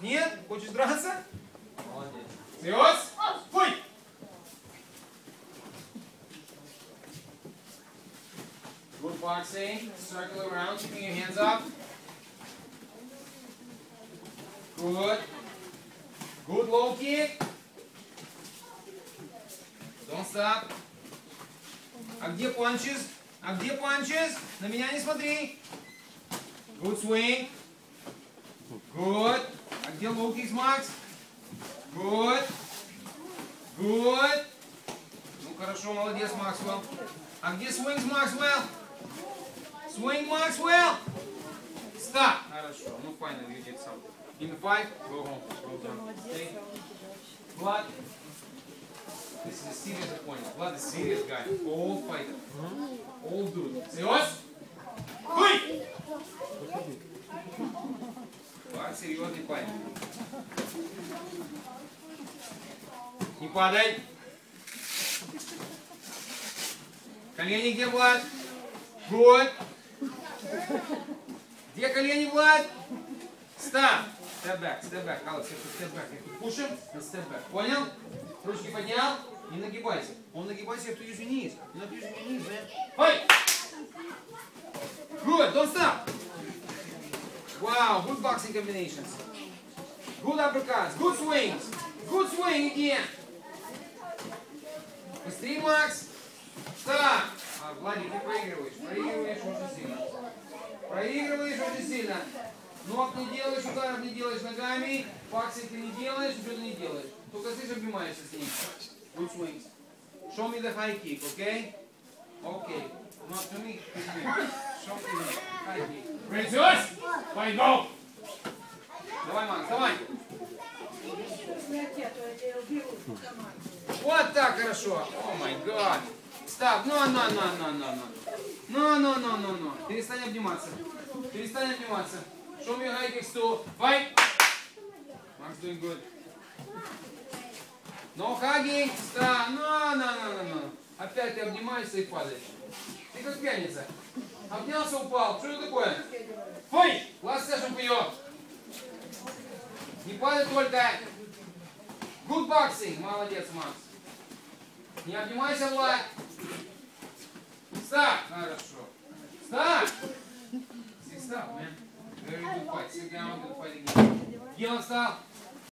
Нет? Хочешь драться? Молодец. Серьез? Фуй! Good boxing. Circle around, keeping your hands up. Good. Good low kick. Don't stop. А где punches? А где punches? На меня не смотри. Good swing. Good. А где low kicks, Макс? Good. Good. Ну хорошо, молодец, Максвелл. А где swings, Максвелл? Swing, Maxwell. Stop. Хорошо. Ну, finally you did something. In the fight, go home. Go down. Okay? Vlad. This is a serious opponent. Vlad is a serious guy. Old fighter. Old dude. Serious? Хуй! Серьезный парень. Не падай. Колени где, Влад? Good. Где колени, Влад? Step back. If you push him, then step back. Понял? Ручки поднял. Не нагибайся. Он нагибайся, to use your knees. You're not using your knees, man. Fight! Good, don't stop. Wow, good boxing combinations. Good uppercuts, good swings. Good swing again. Быстрее, Макс. Stop. А, Владик, ты проигрываешь. Проигрываешь очень сильно. Проигрываешь очень сильно. Ног не делаешь, ударов не делаешь ногами, факсы ты не делаешь, ничего ты не делаешь. Только ты же обнимаешься с ним. Good swings. Show me the high kick, okay? Okay. Not to me. Show me the high kick. Ready, go! Давай, Макс, давай. Вот так хорошо. О май гад. Стоп. Ну, ну, ну, ну, ну, ну. Ну, ну, ну, ну, ну. Перестань обниматься. Перестань обниматься. Show me kicks too. Fight. Max doing good. No hugging. Stop. No, no, no. Опять ты обнимаешься и падаешь. Ты как пьяница. Обнялся, упал. Что это такое? Фой! Session for you. Не падай только. Good boxing. Молодец, Макс. Не обнимайся, Влад. Stop. Хорошо. Stop. Stop, man. Very good fight. Sit down, good fight again. Встал.